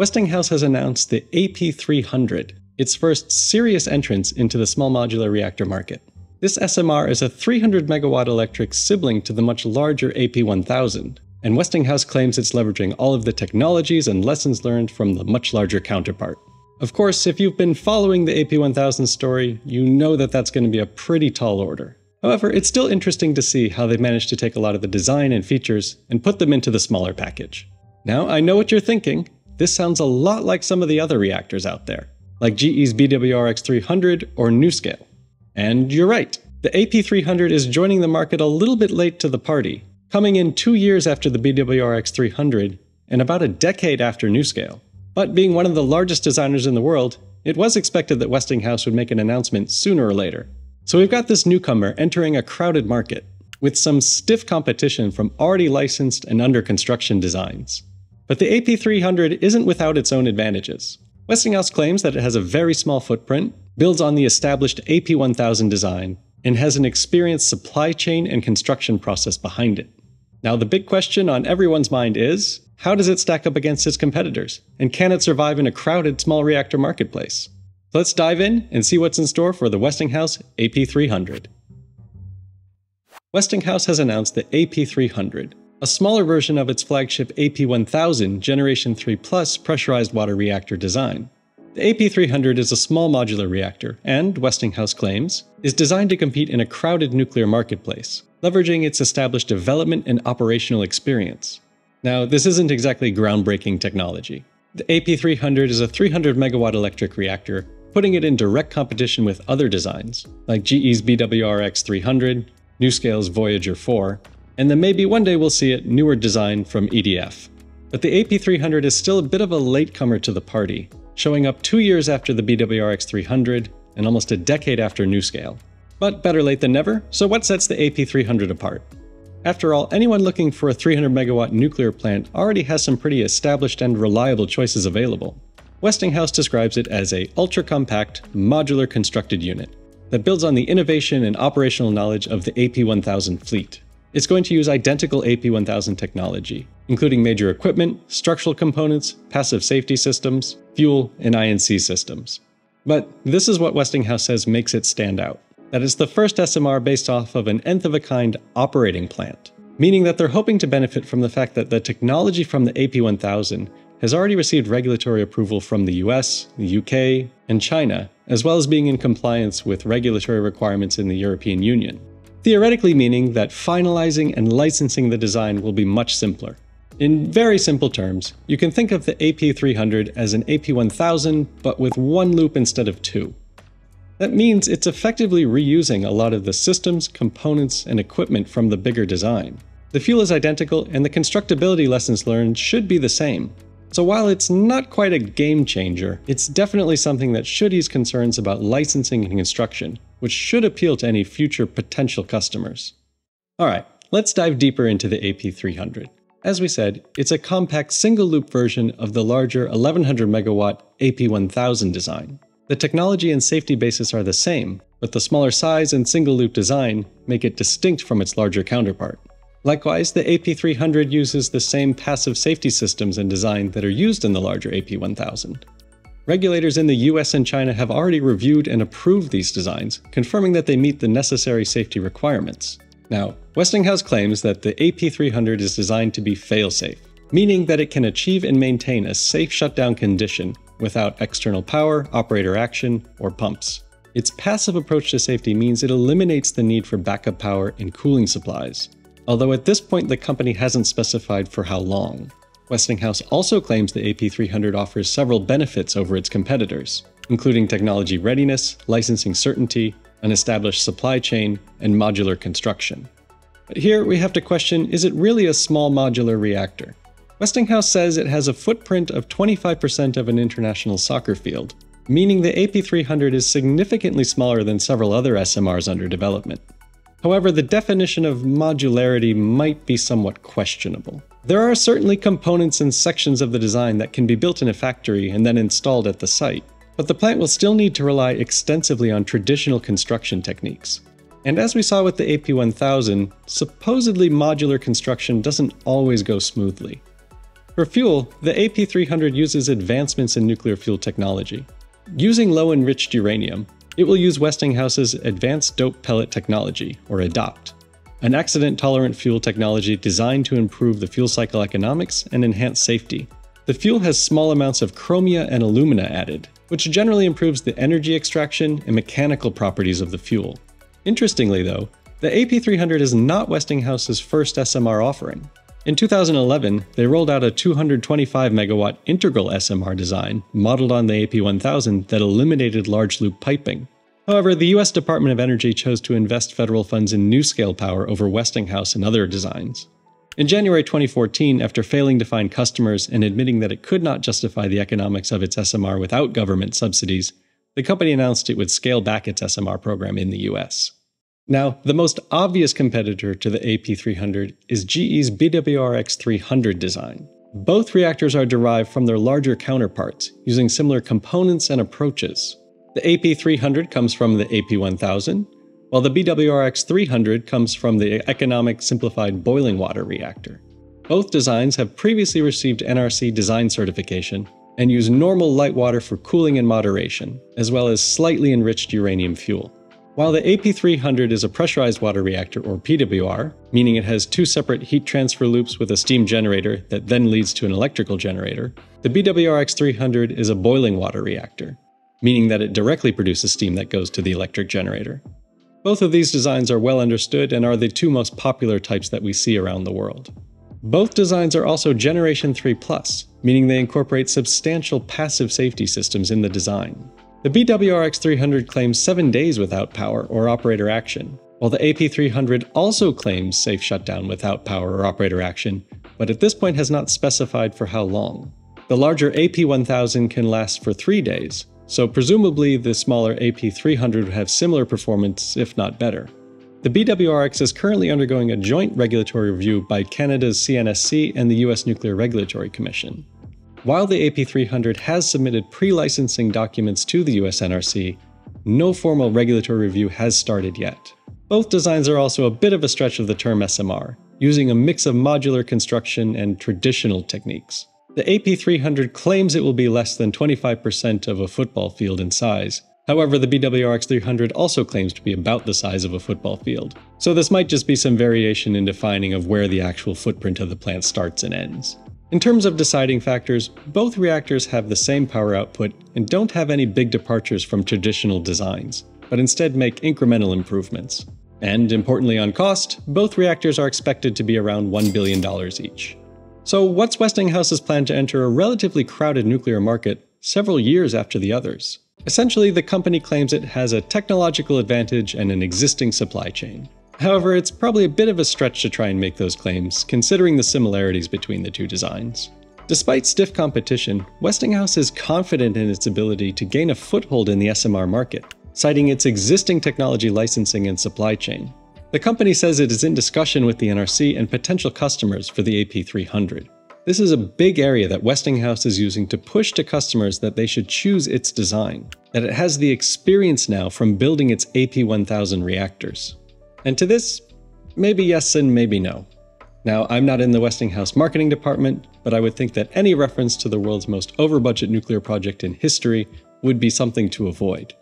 Westinghouse has announced the AP300, its first serious entrance into the small modular reactor market. This SMR is a 300 megawatt electric sibling to the much larger AP1000, and Westinghouse claims it's leveraging all of the technologies and lessons learned from the much larger counterpart. Of course, if you've been following the AP1000 story, you know that that's going to be a pretty tall order. However, it's still interesting to see how they managed to take a lot of the design and features and put them into the smaller package. Now, I know what you're thinking. This sounds a lot like some of the other reactors out there, like GE's BWRX300 or NuScale. And you're right, the AP300 is joining the market a little bit late to the party, coming in two years after the BWRX300 and about a decade after NuScale. But being one of the largest designers in the world, it was expected that Westinghouse would make an announcement sooner or later. So we've got this newcomer entering a crowded market, with some stiff competition from already licensed and under construction designs. But the AP300 isn't without its own advantages. Westinghouse claims that it has a very small footprint, builds on the established AP1000 design, and has an experienced supply chain and construction process behind it. Now, the big question on everyone's mind is how does it stack up against its competitors? And can it survive in a crowded small reactor marketplace? Let's dive in and see what's in store for the Westinghouse AP300. Westinghouse has announced the AP300, a smaller version of its flagship AP1000 Generation 3 Plus pressurized water reactor design. The AP300 is a small modular reactor and, Westinghouse claims, is designed to compete in a crowded nuclear marketplace, leveraging its established development and operational experience. Now, this isn't exactly groundbreaking technology. The AP300 is a 300 megawatt electric reactor, putting it in direct competition with other designs, like GE's BWRX300, NuScale's VOYGR 4, and then maybe one day we'll see a newer design from EDF. But the AP300 is still a bit of a latecomer to the party, showing up two years after the BWRX300 and almost a decade after NuScale. But better late than never, so what sets the AP300 apart? After all, anyone looking for a 300 megawatt nuclear plant already has some pretty established and reliable choices available. Westinghouse describes it as a ultra-compact, modular constructed unit that builds on the innovation and operational knowledge of the AP1000 fleet. It's going to use identical AP1000 technology, including major equipment, structural components, passive safety systems, fuel, and I&C systems. But this is what Westinghouse says makes it stand out that it's the first SMR based off of an nth of a kind operating plant, meaning that they're hoping to benefit from the fact that the technology from the AP1000 has already received regulatory approval from the US, the UK, and China, as well as being in compliance with regulatory requirements in the European Union. Theoretically, meaning that finalizing and licensing the design will be much simpler. In very simple terms, you can think of the AP300 as an AP1000, but with one loop instead of two. That means it's effectively reusing a lot of the systems, components, and equipment from the bigger design. The fuel is identical, and the constructability lessons learned should be the same. So while it's not quite a game changer, it's definitely something that should ease concerns about licensing and construction, which should appeal to any future potential customers. Alright, let's dive deeper into the AP300. As we said, it's a compact single-loop version of the larger 1100 megawatt AP1000 design. The technology and safety basis are the same, but the smaller size and single-loop design make it distinct from its larger counterpart. Likewise, the AP300 uses the same passive safety systems and design that are used in the larger AP1000. Regulators in the US and China have already reviewed and approved these designs, confirming that they meet the necessary safety requirements. Now, Westinghouse claims that the AP300 is designed to be fail-safe, meaning that it can achieve and maintain a safe shutdown condition without external power, operator action, or pumps. Its passive approach to safety means it eliminates the need for backup power and cooling supplies, although at this point the company hasn't specified for how long. Westinghouse also claims the AP300 offers several benefits over its competitors, including technology readiness, licensing certainty, an established supply chain, and modular construction. But here we have to question is it really a small modular reactor? Westinghouse says it has a footprint of 25% of an international soccer field, meaning the AP300 is significantly smaller than several other SMRs under development. However, the definition of modularity might be somewhat questionable. There are certainly components and sections of the design that can be built in a factory and then installed at the site, but the plant will still need to rely extensively on traditional construction techniques. And as we saw with the AP1000, supposedly modular construction doesn't always go smoothly. For fuel, the AP300 uses advancements in nuclear fuel technology. Using low enriched uranium, it will use Westinghouse's Advanced Doped Pellet Technology, or ADOPT, an accident tolerant fuel technology designed to improve the fuel cycle economics and enhance safety. The fuel has small amounts of chromia and alumina added, which generally improves the energy extraction and mechanical properties of the fuel. Interestingly, though, the AP300 is not Westinghouse's first SMR offering. In 2011, they rolled out a 225 megawatt integral SMR design modeled on the AP1000 that eliminated large loop piping. However, the US Department of Energy chose to invest federal funds in NuScale power over Westinghouse and other designs. In January 2014, after failing to find customers and admitting that it could not justify the economics of its SMR without government subsidies, the company announced it would scale back its SMR program in the US. Now, the most obvious competitor to the AP300 is GE's BWRX300 design. Both reactors are derived from their larger counterparts, using similar components and approaches. The AP300 comes from the AP1000, while the BWRX300 comes from the Economic Simplified Boiling Water Reactor. Both designs have previously received NRC design certification and use normal light water for cooling and moderation, as well as slightly enriched uranium fuel. While the AP300 is a pressurized water reactor, or PWR, meaning it has two separate heat transfer loops with a steam generator that then leads to an electrical generator, the BWRX300 is a boiling water reactor, meaning that it directly produces steam that goes to the electric generator. Both of these designs are well understood and are the two most popular types that we see around the world. Both designs are also Generation 3 Plus, meaning they incorporate substantial passive safety systems in the design. The BWRX300 claims 7 days without power or operator action, while the AP300 also claims safe shutdown without power or operator action, but at this point has not specified for how long. The larger AP1000 can last for 3 days, so presumably the smaller AP300 would have similar performance, if not better. The BWRX is currently undergoing a joint regulatory review by Canada's CNSC and the US Nuclear Regulatory Commission. While the AP300 has submitted pre licensing documents to the US NRC, no formal regulatory review has started yet. Both designs are also a bit of a stretch of the term SMR, using a mix of modular construction and traditional techniques. The AP300 claims it will be less than 25% of a football field in size. However, the BWRX 300 also claims to be about the size of a football field. So this might just be some variation in defining of where the actual footprint of the plant starts and ends. In terms of deciding factors, both reactors have the same power output and don't have any big departures from traditional designs, but instead make incremental improvements. And importantly on cost, both reactors are expected to be around $1 billion each. So what's Westinghouse's plan to enter a relatively crowded nuclear market several years after the others? Essentially, the company claims it has a technological advantage and an existing supply chain. However, it's probably a bit of a stretch to try and make those claims, considering the similarities between the two designs. Despite stiff competition, Westinghouse is confident in its ability to gain a foothold in the SMR market, citing its existing technology licensing and supply chain. The company says it is in discussion with the NRC and potential customers for the AP300. This is a big area that Westinghouse is using to push to customers that they should choose its design, that it has the experience now from building its AP1000 reactors. And to this, maybe yes and maybe no. Now, I'm not in the Westinghouse marketing department, but I would think that any reference to the world's most over budget nuclear project in history would be something to avoid.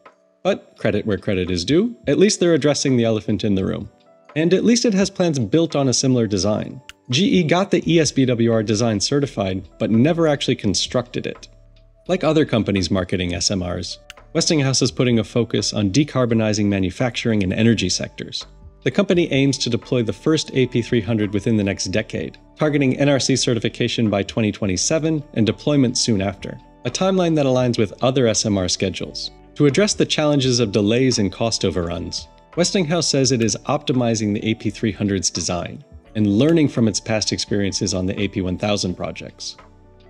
But credit where credit is due, at least they're addressing the elephant in the room. And at least it has plans built on a similar design. GE got the ESBWR design certified, but never actually constructed it. Like other companies marketing SMRs, Westinghouse is putting a focus on decarbonizing manufacturing and energy sectors, the company aims to deploy the first AP300 within the next decade, targeting NRC certification by 2027 and deployment soon after, a timeline that aligns with other SMR schedules. To address the challenges of delays and cost overruns, Westinghouse says it is optimizing the AP300's design and learning from its past experiences on the AP1000 projects.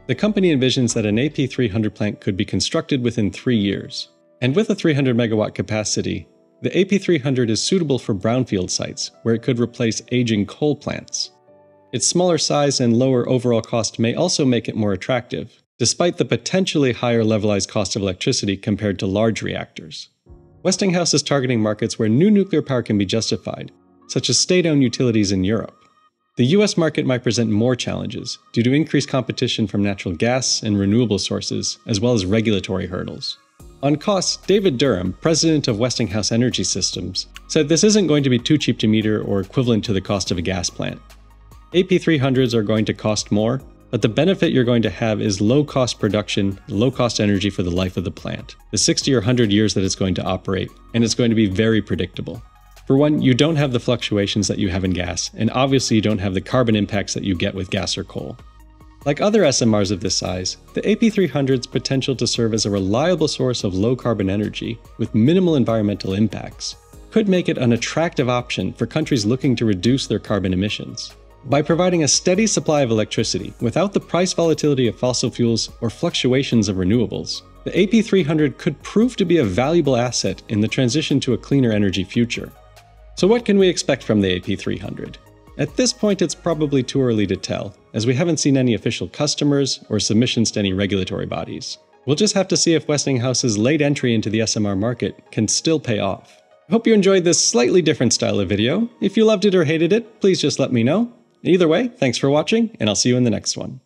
The company envisions that an AP300 plant could be constructed within three years, and with a 300 megawatt capacity, the AP300 is suitable for brownfield sites, where it could replace aging coal plants. Its smaller size and lower overall cost may also make it more attractive, despite the potentially higher levelized cost of electricity compared to large reactors. Westinghouse is targeting markets where new nuclear power can be justified, such as state owned utilities in Europe. The US market might present more challenges due to increased competition from natural gas and renewable sources, as well as regulatory hurdles. On costs, David Durham, president of Westinghouse Energy Systems, said this isn't going to be too cheap to meter or equivalent to the cost of a gas plant. AP300s are going to cost more, but the benefit you're going to have is low cost production, low cost energy for the life of the plant, the 60 or 100 years that it's going to operate, and it's going to be very predictable. For one, you don't have the fluctuations that you have in gas, and obviously you don't have the carbon impacts that you get with gas or coal. Like other SMRs of this size, the AP300's potential to serve as a reliable source of low carbon energy with minimal environmental impacts could make it an attractive option for countries looking to reduce their carbon emissions. By providing a steady supply of electricity without the price volatility of fossil fuels or fluctuations of renewables, the AP300 could prove to be a valuable asset in the transition to a cleaner energy future. So what can we expect from the AP300? At this point, it's probably too early to tell, as we haven't seen any official customers or submissions to any regulatory bodies. We'll just have to see if Westinghouse's late entry into the SMR market can still pay off. I hope you enjoyed this slightly different style of video. If you loved it or hated it, please just let me know. Either way, thanks for watching, and I'll see you in the next one.